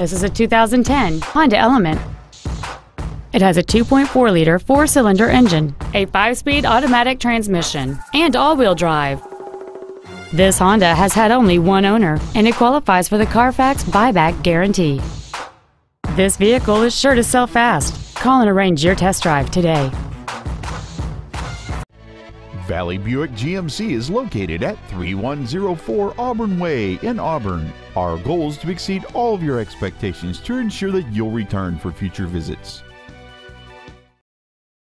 This is a 2010 Honda Element. It has a 2.4 liter four cylinder engine, a 5 speed automatic transmission, and all wheel drive. This Honda has had only one owner and it qualifies for the Carfax buyback guarantee. This vehicle is sure to sell fast. Call and arrange your test drive today. Valley Buick GMC is located at 3104 Auburn Way in Auburn. Our goal is to exceed all of your expectations to ensure that you'll return for future visits.